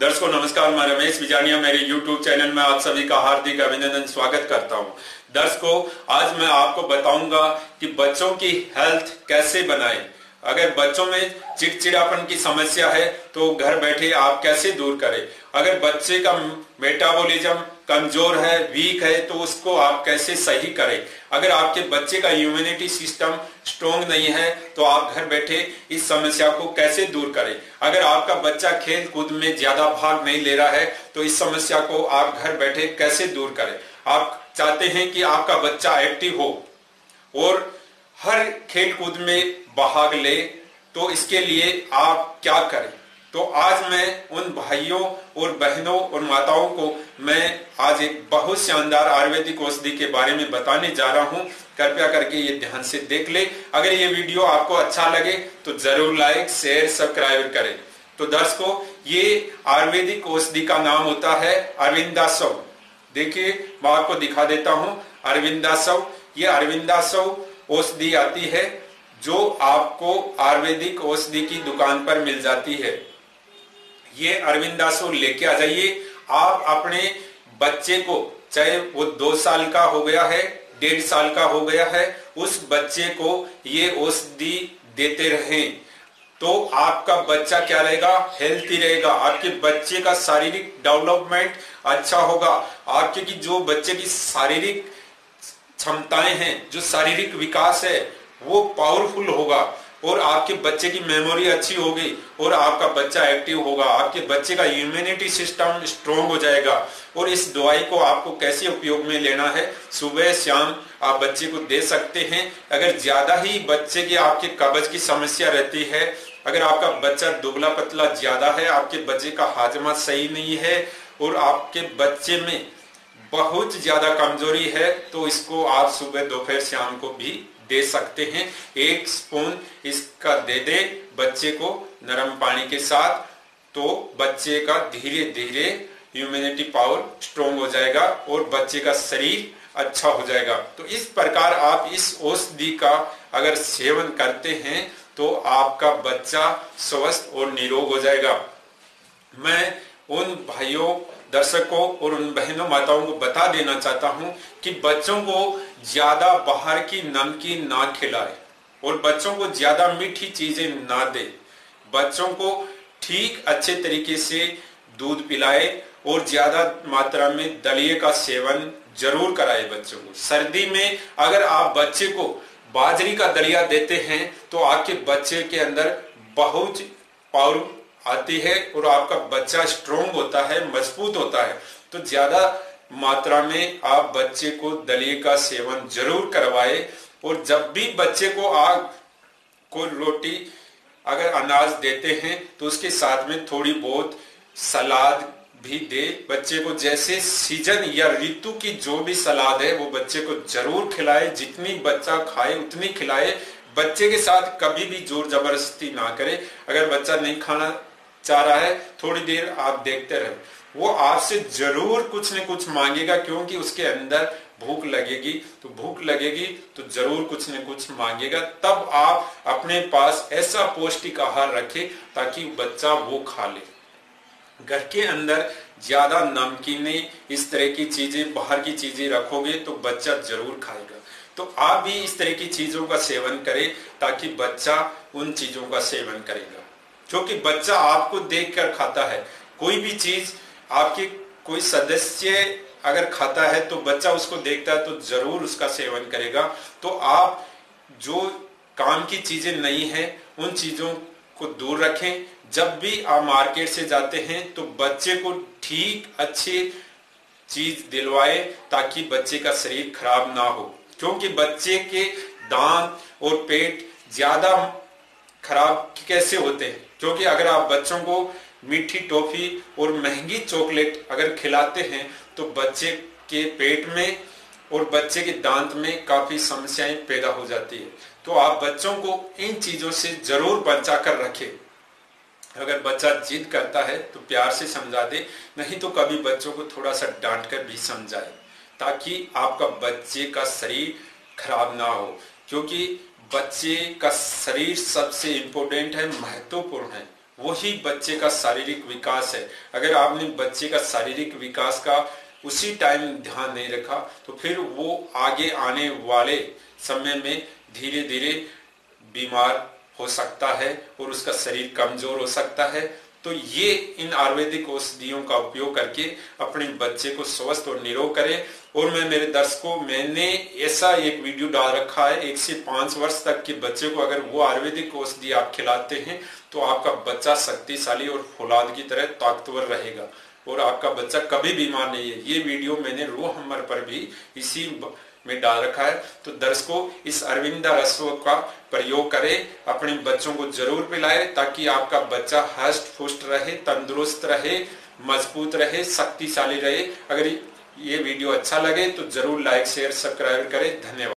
दर्शकों, नमस्कार मैं रमेश बिजानिया, मेरे YouTube चैनल में आप सभी का हार्दिक अभिनंदन, स्वागत करता हूँ। दर्शकों, आज मैं आपको बताऊँगा कि बच्चों की हेल्थ कैसे बनाएँ। अगर बच्चों में चिड़चिड़ापन की समस्या है तो घर बैठे आप कैसे दूर करें? अगर बच्चे का मेटाबॉलिज्म कमज़ोर है वीक है तो उसको आप कैसे सही करें? अगर आपके बच्चे का इम्यूनिटी सिस्टम स्ट्रोंग नहीं है तो आप घर बैठे इस समस्या को कैसे दूर करें? अगर आपका बच्चा खेल कूद में ज़्यादा भाग नहीं ले रहा है तो इस समस्या को आप घर बैठे कैसे दूर करें? आप चाहते हैं कि आपका बच्चा एक्टिव हो, और हर खेल कूद में भाग ले तो इसके लिए आप क्या करें? तो आज मैं उन भाइयों और बहनों और माताओं को मैं आज एक बहुत शानदार आयुर्वेदिक औषधि के बारे में बताने जा रहा हूँ। कृपया करके ये ध्यान से देख ले। अगर ये वीडियो आपको अच्छा लगे तो ज़रूर लाइक, शेयर, सब्सक्राइब करें। तो दर्शकों, ये आयुर्वेदिक औषधि का नाम होता है अरविंदासव। देखिए, मैं आपको दिखा देता हूँ। अरविंदासव, ये अरविंदासव औषधि आती है, जो आपको आयुर्वेदिक औषधि की दुकान पर मिल जाती है। ये अरविंदासो लेके आ जाइए। आप अपने बच्चे को, चाहे वो दो साल का हो गया है, डेढ़ साल का हो गया है, उस बच्चे को ये औषधि देते रहें। तो आपका बच्चा क्या रहेगा? हेल्थी रहेगा। आपके बच्चे का शारीरिक डेवलपमेंट अच्छा होगा। आपके की जो बच्चे की शारीरिक क्षमताएँ हैं, जो शारीरिक विकास है, वो पावरफुल होगा। और आपके बच्चे की मेमोरी अच्छी होगी, और आपका बच्चा एक्टिव होगा। आपके बच्चे का इम्यूनिटी सिस्टम स्ट्रोंग हो जाएगा। और इस दवाई को आपको कैसे उपयोग में लेना है, सुबह, शाम आप बच्चे को दे सकते हैं। अगर ज़्यादा ही बच्चे की आपके कब्ज की समस्या रहती है, अगर आपका बच्चा दुबला पतला ज़्यादा है, आपके बच्चे का हाजमा सही नहीं है, और आपके बच्चे में बहुत ज़्यादा कमज़ोरी है तो इसको आप सुबह दोपहर शाम को भी दे सकते हैं। एक स्पून इसका दे दे बच्चे को नरम पानी के साथ तो बच्चे का धीरे धीरे इम्यूनिटी पावर स्ट्रोंग हो जाएगा और बच्चे का शरीर अच्छा हो जाएगा। तो इस प्रकार आप इस औषधि का अगर सेवन करते हैं तो आपका बच्चा स्वस्थ और निरोग हो जाएगा। मैं उन भाइयों दर्शकों और उन बहनों माताओं को बता देना चाहता हूँ कि बच्चों को ज़्यादा बाहर की नमकीन ना खिलाए और बच्चों को ज़्यादा मीठी चीज़ें ना दे। बच्चों को ठीक अच्छे तरीके से दूध पिलाए और ज़्यादा मात्रा में दलिए का सेवन ज़रूर कराए बच्चों को। सर्दी में अगर आप बच्चे को बाजरी का दलिया देते हैं तो आपके बच्चे के अंदर बहुत पावर आती है और आपका बच्चा स्ट्रोंग होता है, मज़बूत होता है तो ज़्यादा मात्रा में आप बच्चे को दलिए का सेवन ज़रूर करवाए और जब भी बच्चे को आग, को रोटी अगर अनाज देते हैं तो उसके साथ में थोड़ी बहुत सलाद भी दे। बच्चे को जैसे सीज़न या ऋतु की जो भी सलाद है, वो बच्चे को ज़रूर खिलाए। जितनी बच्चा खाए, उतनी खिलाए। बच्चे के साथ कभी भी ज़ोर ज़बरदस्ती ना करे। अगर बच्चा नहीं खाना चाह रहा है, थोड़ी देर आप देखते रहे। वो आपसे ज़रूर कुछ न कुछ मांगेगा, क्योंकि उसके अंदर भूख लगेगी। तो भूख लगेगी तो ज़रूर कुछ न कुछ मांगेगा। तब आप अपने पास ऐसा पौष्टिक आहार रखें, ताकि बच्चा वो खा ले। घर के अंदर ज़्यादा नमकीने, इस तरह की चीज़ें, बाहर की चीज़ें रखोगे तो बच्चा ज़रूर खाएगा। तो आप भी इस तरह की चीज़ों का सेवन करें, ताकि बच्चा उन चीज़ों का सेवन करेगा। क्योंकि बच्चा आपको देखकर खाता है। कोई भी चीज़ आपके कोई सदस्य अगर खाता है तो बच्चा उसको देखता है तो ज़रूर उसका सेवन करेगा। तो आप जो काम की चीज़ें नहीं है, उन चीज़ों को दूर रखें। जब भी आप मार्केट से जाते हैं तो बच्चे को ठीक अच्छी चीज़ दिलवाए ताकि बच्चे का शरीर खराब ना हो। क्योंकि बच्चे के दांत और पेट ज़्यादा खराब कैसे होते हैं? क्योंकि अगर आप बच्चों को मीठी टॉफी और महँगी चॉकलेट अगर खिलाते हैं तो बच्चे के पेट में और बच्चे के दांत में काफ़ी समस्याएँ पैदा हो जाती है। तो आप बच्चों को इन चीज़ों से ज़रूर बचा कर रखें। अगर बच्चा जिद करता है तो प्यार से समझा दे, नहीं तो कभी बच्चों को थोड़ा सा डांट कर भी समझाए, ताकि आपका बच्चे का शरीर खराब ना हो। क्योंकि बच्चे का शरीर सबसे इम्पोर्टेंट है, महत्वपूर्ण है। वही बच्चे का शारीरिक विकास है। अगर आपने बच्चे का शारीरिक विकास का उसी टाइम ध्यान नहीं रखा तो फिर वो आगे आने वाले समय में धीरे धीरे बीमार हो सकता है और उसका शरीर कमज़ोर हो सकता है। तो ये इन आयुर्वेदिक औषधियों का उपयोग करके अपने बच्चे को स्वस्थ और निरोग करें। और मैं, मेरे दर्शकों, मैंने ऐसा एक वीडियो डाल रखा है, एक से पाँच वर्ष तक के बच्चे को अगर वो आयुर्वेदिक औषधि आप खिलाते हैं तो आपका बच्चा शक्तिशाली और फौलाद की तरह ताकतवर रहेगा। और आपका बच्चा कभी बीमार नहीं है। ये वीडियो मैंने रो हमर पर भी इसी में डाल रखा है। तो दर्शकों, इस अरविंदा रस्व का प्रयोग करें, अपने बच्चों को ज़रूर पिलाए, ताकि आपका बच्चा हष्ट पुष्ट रहे, तंदुरुस्त रहे, मज़बूत रहे, शक्तिशाली रहे। अगर ये वीडियो अच्छा लगे तो ज़रूर लाइक, शेयर, सब्सक्राइब करें। धन्यवाद।